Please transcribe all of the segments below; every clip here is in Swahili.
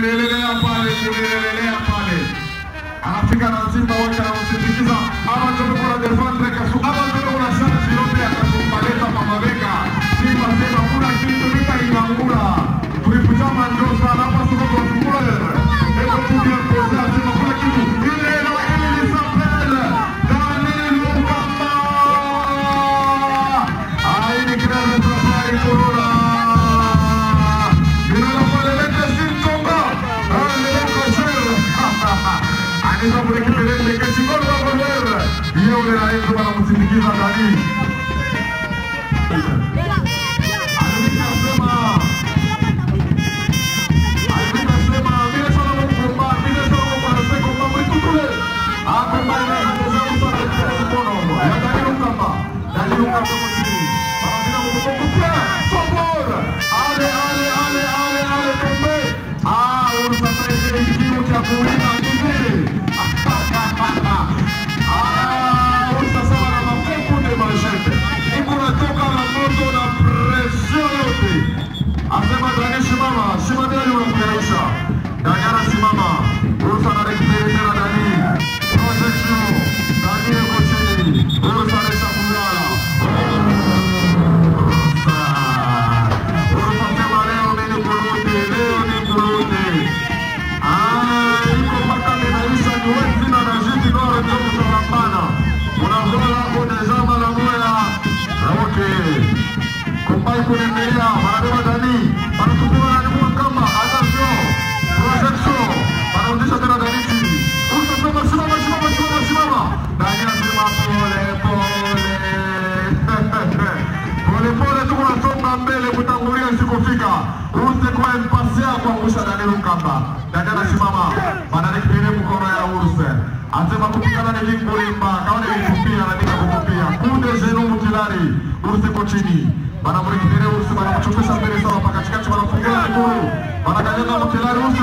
kulelelea pale, kulelelea pale, anafika na Simba wote tu unasonga mbele kutangulia sikufika. kwa mpasi kwa kuangusha Dani Mkamba. Dani anasimama, badala kipele mkono ya Urse. Asema kupigana ni kawa kaone kupia na nika kukupia. Kunde zenu mutilari, Urse ko chini wanamrekebele Ursi, wanamchukisha mbele sawa mpaka katikati, wanamfungia miguu, wanakanyaga mtelari Ursi,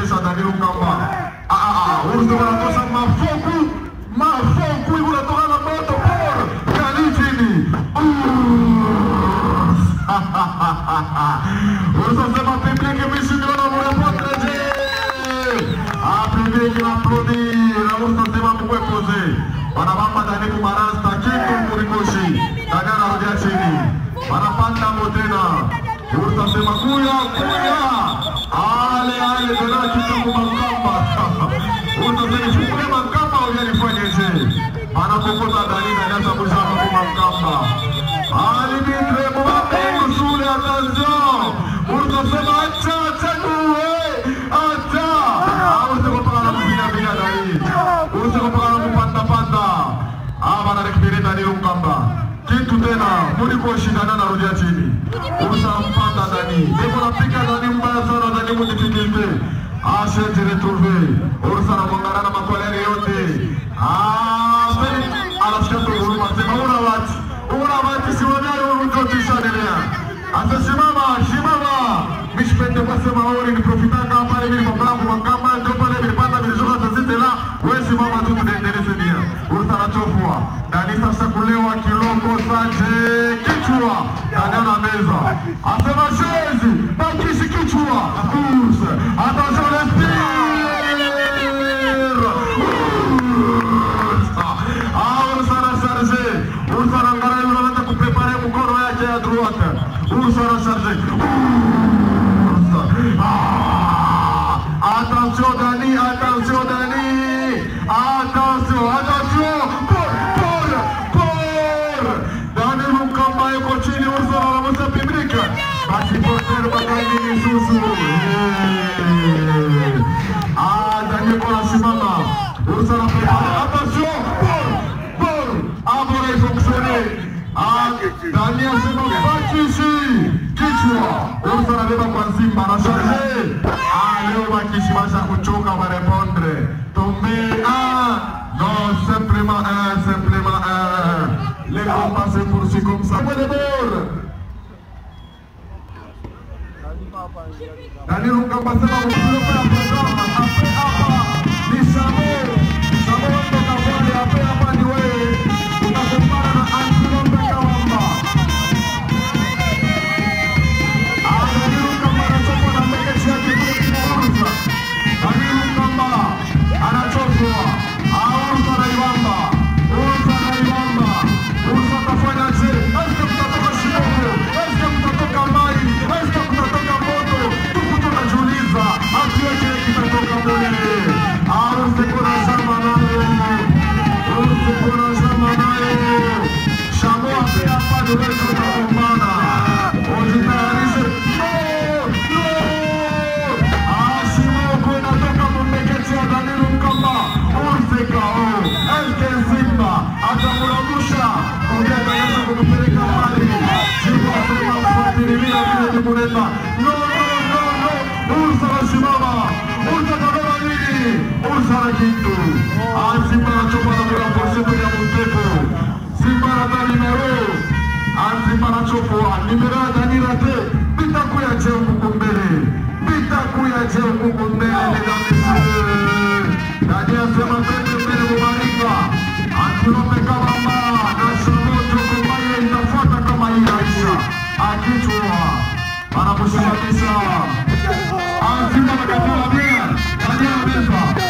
Ah, unatikisha Daniel Mukamba. Ah ah huyu Ursa wanatosha mafoku. Mafoku huyu anatoka na moto por. Kali chini. Ursa sema public imeshindwa na mwana poteje. Ah, public inaplodi. Na Ursa sema mkwepoze. Wanabamba Dani kumarasta kitu kurikoshi. Dani anarudia chini. Wanapanda motena. Ursa sema kuya kuya. Ale yale kumakamba. Ursa sema chukue makamba ujalifanyeje. Anapokota Dani Dani atamuzama kumakamba. Ali bitre mwambe usule attention. Ursa sema acha acha niue. Acha. Ursa kupaka na kupiga piga Dani. Ursa kupaka na kupanda panda. Ah, wanarekebisha ni Lukamba. kitu tena, mulipo shindana narudia chini, usampata nani? Ndipo napika nani mbaya sana, nani mulipigipe ashe tiretruve ursa na mangana na makoleni yote. Ah! Daniel na mesa. A cena 16, Patrícia Kichua, cursa. Atenção, Usa la. Attention. Avant de fonctionner. Daniel, c'est mon pas ici. Kichwa. Usa la beba kwa Simba. Ah, leo wakishi kuchoka wa répondre. Tombe. Ah. Non, simplement un, simplement un. Les combats se poursuivent comme ça. Daniel, on va passer. Kanyaza mbali Simba mfuatilia vile ni no no no no Musa anasimama Musa kabeba nini Musa na kitu Simba anachopa na mura porseto ya Mtepo, Simba anata nimero Simba anachopwa nimero ya Danira te bita kuya je huku bita kuya je huku mbele mesdames et Dani asema apoyar la mesa. Encima la captura bien, Daniela Vilma.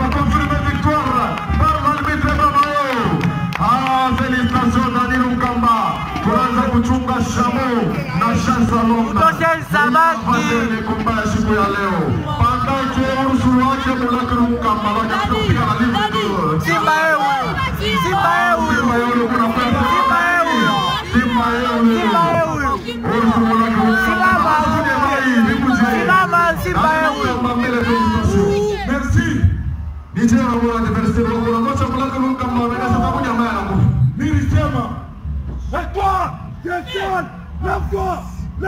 ewe. Simba yule kuna kwa Simba ewe. Simba yule. Simba ewe. Aurus Bulaki Mkamba. Simama Simba ewe. Merci. Nije na bora adversaire wako na kocha kulaka lunga mwana na sababu jamaa yangu. Nilisema Lève-toi Question Lève-toi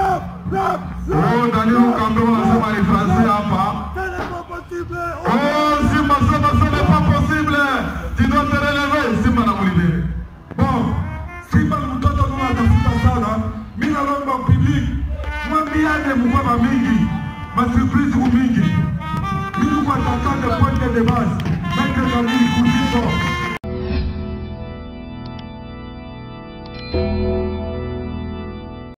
oyo dani ukambe unasema ni fransi hapa oh simba sema sema pa posible tidotereleve simba na mulidere bon simba ni mtoto kama atafuta sana. Mi nalomba public. Mwambiane mukwaba mingi. Masurprise ku mingi. Mitukwatacande pointe de base. Metre kamili kuziso